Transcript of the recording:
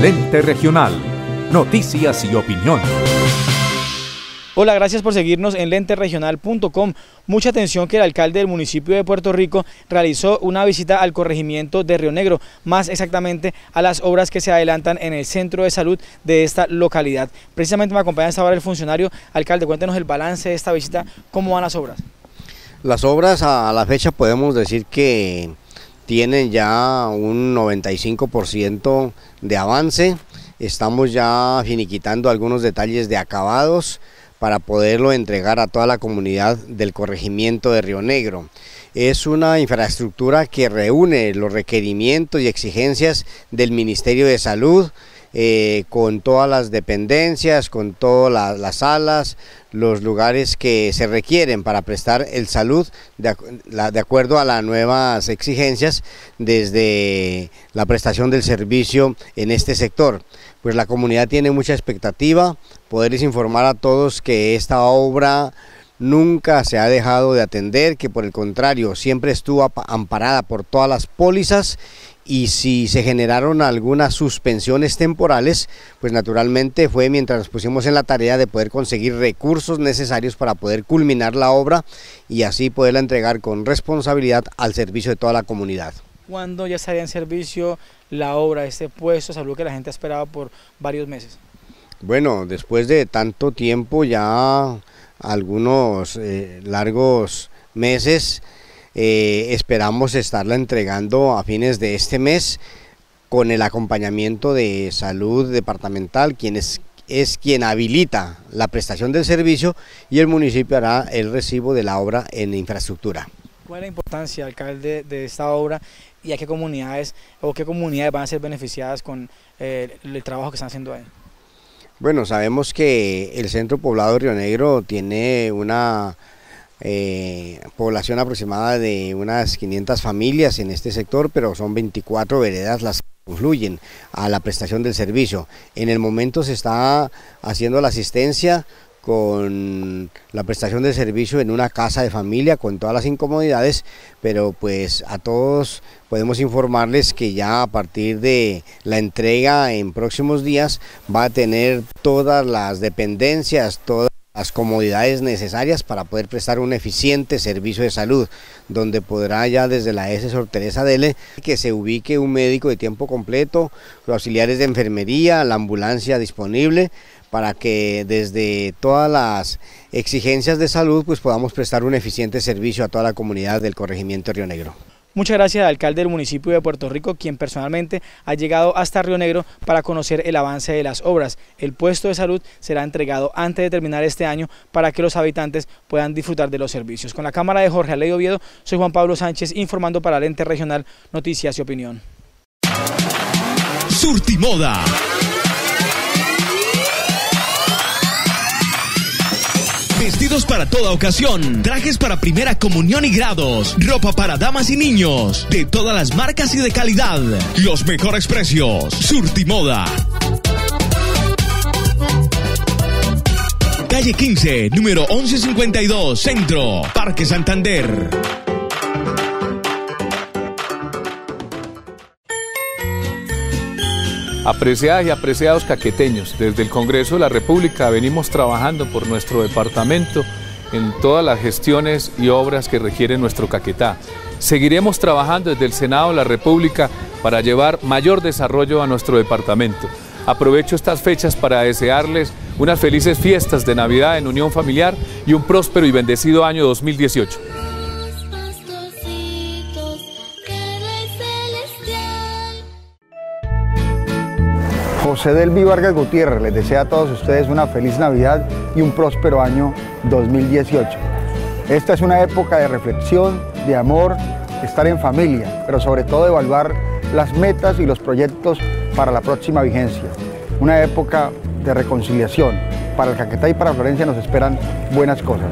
Lente Regional. Noticias y opinión. Hola, gracias por seguirnos en lenteregional.com. Mucha atención que el alcalde del municipio de Puerto Rico realizó una visita al corregimiento de Río Negro, más exactamente a las obras que se adelantan en el centro de salud de esta localidad. Precisamente me acompaña esta hora el funcionario. Alcalde, cuéntenos el balance de esta visita, cómo van las obras. Las obras a la fecha podemos decir que tienen ya un 95% de avance. Estamos ya finiquitando algunos detalles de acabados para poderlo entregar a toda la comunidad del corregimiento de Río Negro. Es una infraestructura que reúne los requerimientos y exigencias del Ministerio de Salud, eh, con todas las dependencias, con todas las salas, los lugares que se requieren para prestar el salud de, de, acuerdo a las nuevas exigencias desde la prestación del servicio en este sector. Pues la comunidad tiene mucha expectativa, poderles informar a todos que esta obra nunca se ha dejado de atender, que por el contrario siempre estuvo amparada por todas las pólizas y si se generaron algunas suspensiones temporales, pues naturalmente fue mientras nos pusimos en la tarea de poder conseguir recursos necesarios para poder culminar la obra y así poderla entregar con responsabilidad al servicio de toda la comunidad. ¿Cuándo ya estaría en servicio la obra, este puesto salud que la gente ha esperado por varios meses? Bueno, después de tanto tiempo, ya algunos eh, largos meses, eh, esperamos estarla entregando a fines de este mes con el acompañamiento de salud departamental, quien es, es quien habilita la prestación del servicio y el municipio hará el recibo de la obra en infraestructura. ¿Cuál es la importancia, alcalde, de esta obra y a qué comunidades o qué comunidades van a ser beneficiadas con eh, el trabajo que están haciendo ahí? Bueno, sabemos que el centro poblado de Río Negro tiene una eh, población aproximada de unas 500 familias en este sector, pero son 24 veredas las que confluyen a la prestación del servicio. En el momento se está haciendo la asistencia con la prestación del servicio en una casa de familia con todas las incomodidades, pero pues a todos podemos informarles que ya a partir de la entrega en próximos días va a tener todas las dependencias, todas las comodidades necesarias para poder prestar un eficiente servicio de salud, donde podrá ya desde la S. Sor Teresa Dele que se ubique un médico de tiempo completo, los auxiliares de enfermería, la ambulancia disponible, para que desde todas las exigencias de salud pues podamos prestar un eficiente servicio a toda la comunidad del corregimiento Río Negro. Muchas gracias al alcalde del municipio de Puerto Rico, quien personalmente ha llegado hasta Río Negro para conocer el avance de las obras. El puesto de salud será entregado antes de terminar este año para que los habitantes puedan disfrutar de los servicios. Con la cámara de Jorge Aley Oviedo, soy Juan Pablo Sánchez informando para el ente regional Noticias y Opinión. Surtimoda Vestidos para toda ocasión, trajes para primera comunión y grados, ropa para damas y niños, de todas las marcas y de calidad. Los mejores precios. Surtimoda. Calle 15, número 1152, Centro, Parque Santander. Apreciadas y apreciados caqueteños, desde el Congreso de la República venimos trabajando por nuestro departamento en todas las gestiones y obras que requiere nuestro Caquetá. Seguiremos trabajando desde el Senado de la República para llevar mayor desarrollo a nuestro departamento. Aprovecho estas fechas para desearles unas felices fiestas de Navidad en unión familiar y un próspero y bendecido año 2018. José Delvi Vargas Gutiérrez les desea a todos ustedes una feliz Navidad y un próspero año 2018. Esta es una época de reflexión, de amor, estar en familia, pero sobre todo de evaluar las metas y los proyectos para la próxima vigencia. Una época de reconciliación. Para el Caquetá y para Florencia nos esperan buenas cosas.